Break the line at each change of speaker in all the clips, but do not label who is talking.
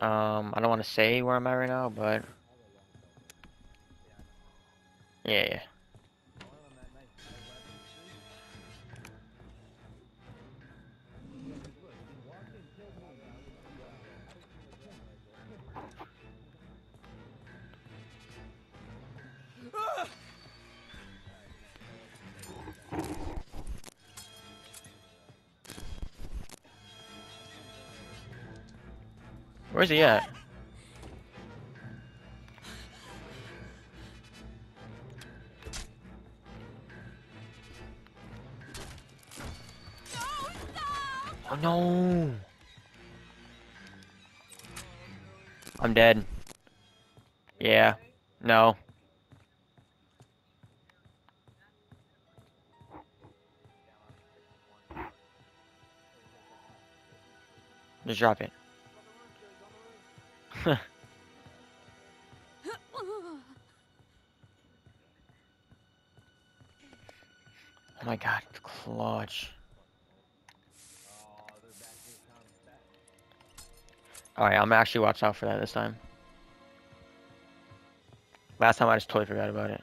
Um, I don't want to say where I'm at right now, but yeah, yeah. Where's he at? Oh no! I'm dead. Yeah. No. Just drop it. Oh my god, clutch. Alright, I'm actually watch out for that this time. Last time I just totally forgot about it.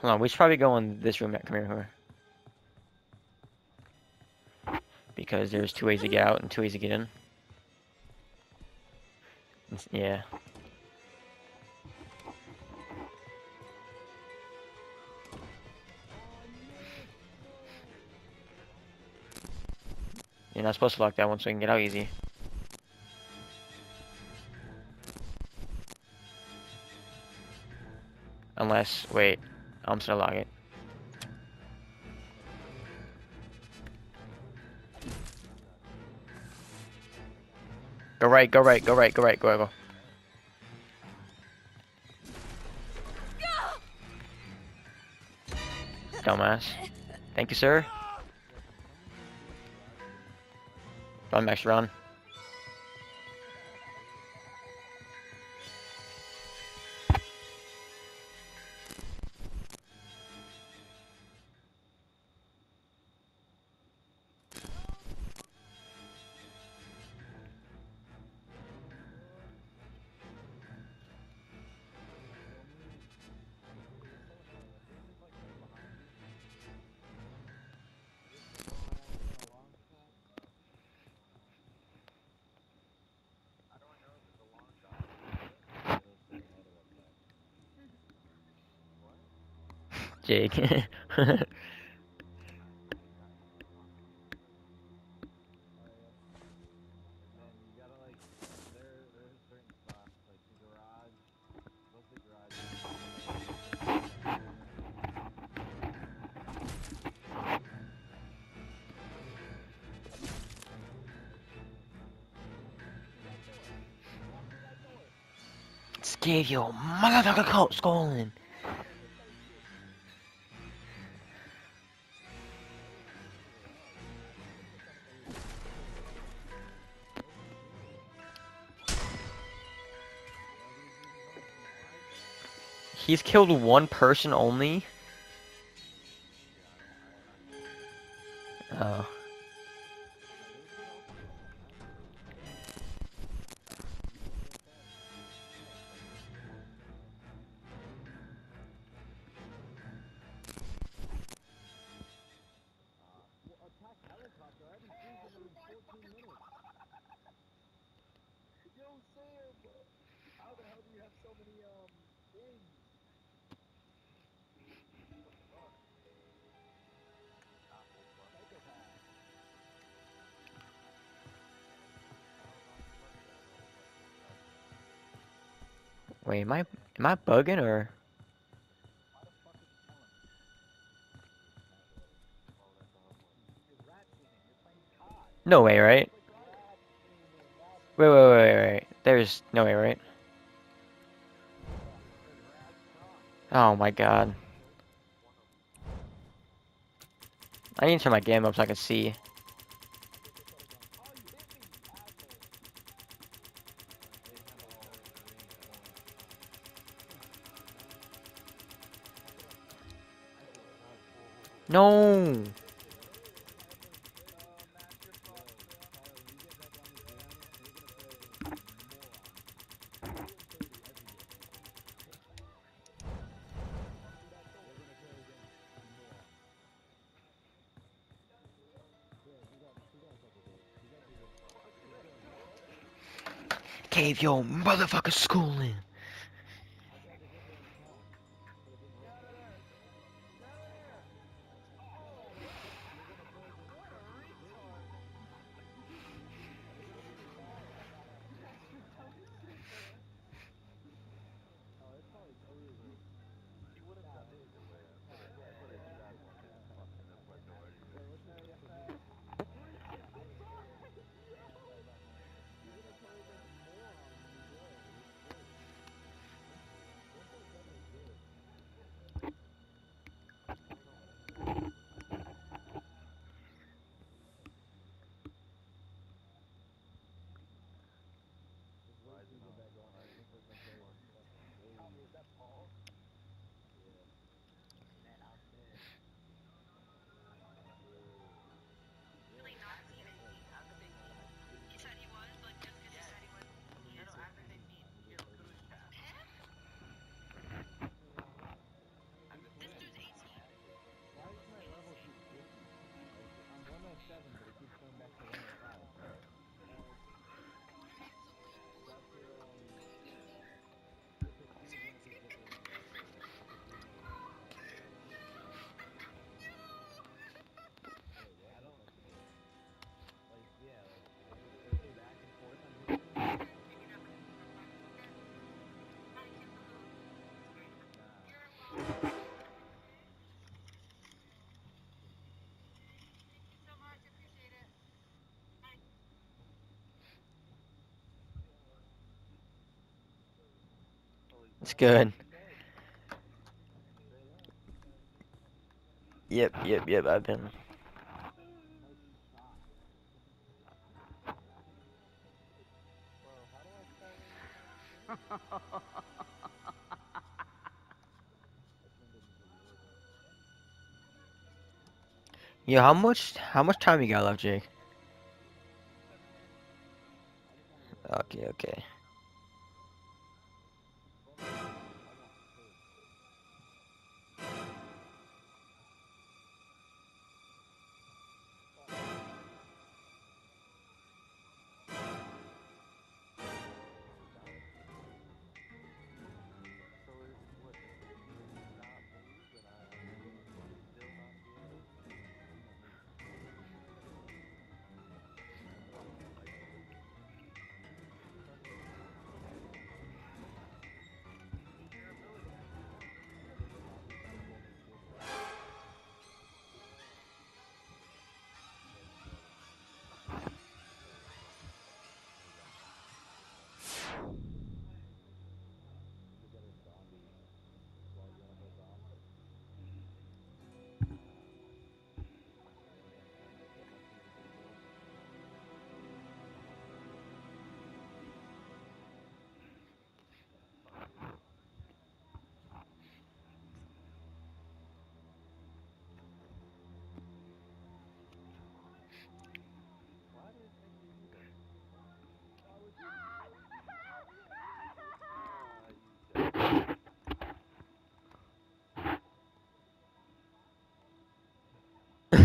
Hold on, we should probably go in this room. Come here, come here. Because there's two ways to get out and two ways to get in. Yeah. You're not supposed to lock that one so we can get out easy. Unless, wait, I'm just gonna lock it. Go right, go right, go right, go right, go, go. Dumbass. Thank you, sir. Run, Max, run. Jake. Gave your motherfucker coat stolen. He's killed one person only? Oh. Wait, am I am I bugging or? No way, right? Wait, wait, wait, wait, wait. There's no way, right? Oh my god. I need to turn my game up so I can see. No! Cave your motherfucker school in. It's good. Yep, yep, yep, I've been. Yo, how much how much time you got left, Jake? Okay, okay.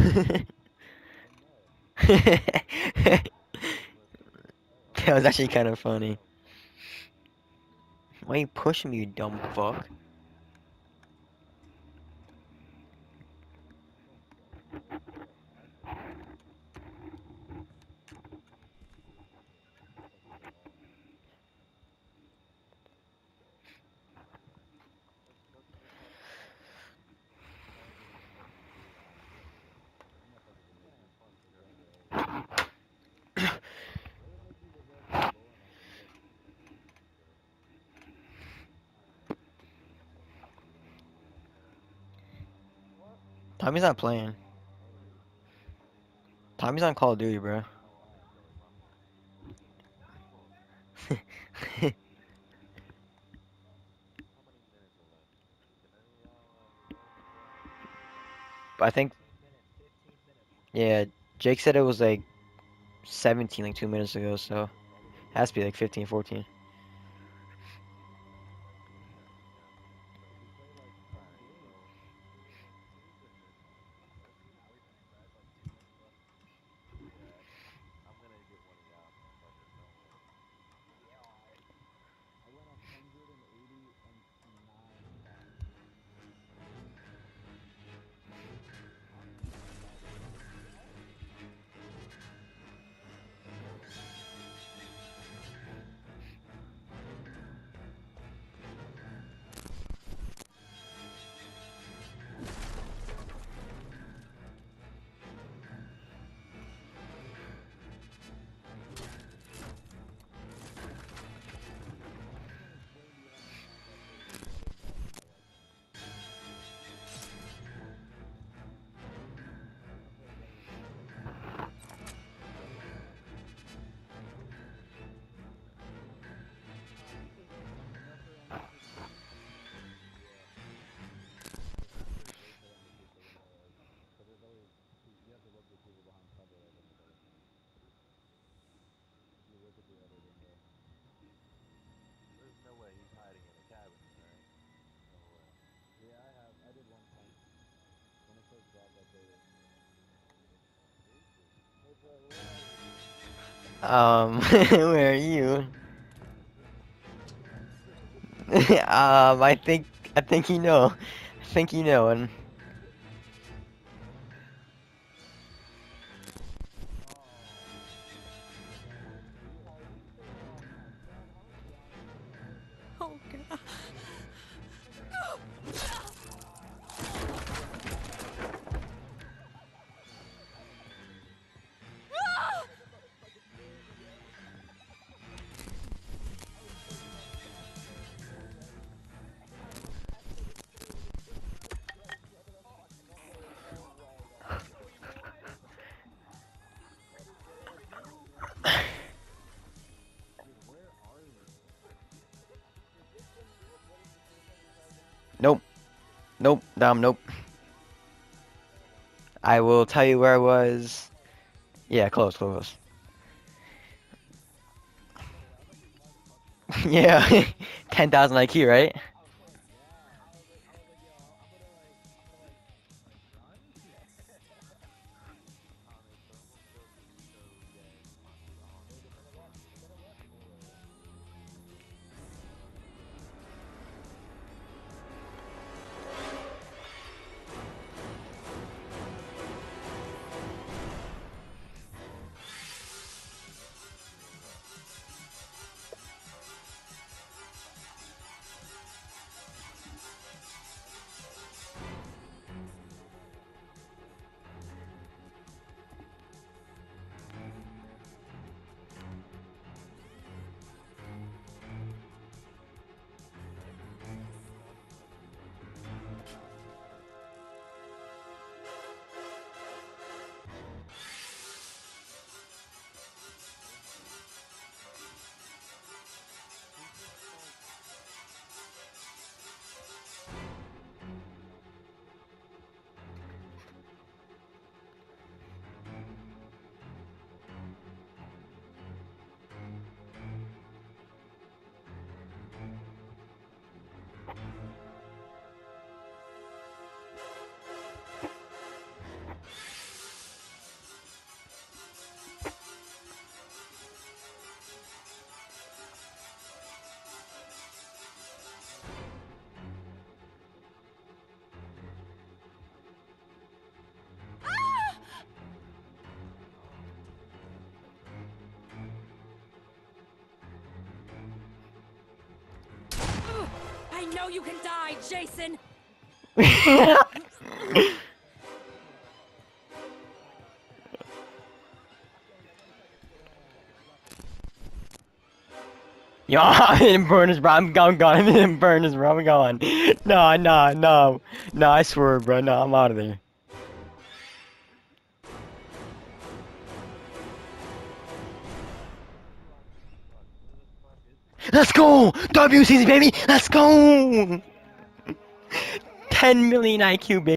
that was actually kind of funny. Why are you pushing me, you dumb fuck? Tommy's not playing. Tommy's on Call of Duty, bro. I think, yeah, Jake said it was like 17 like two minutes ago, so it has to be like 15, 14. Um, where are you? um, I think, I think you know. I think you know, and nope, Dom, nope. I will tell you where I was. Yeah, close, close. yeah, 10,000 IQ, right?
I know you can die, Jason!
Yo, I'm in burners, bro. I'm gone, gone. I'm in burners, bro. I'm gone. No, no, no. No, I swear, bro. No, I'm out of there. Let's go! WCC, baby! Let's go! 10 million IQ, baby.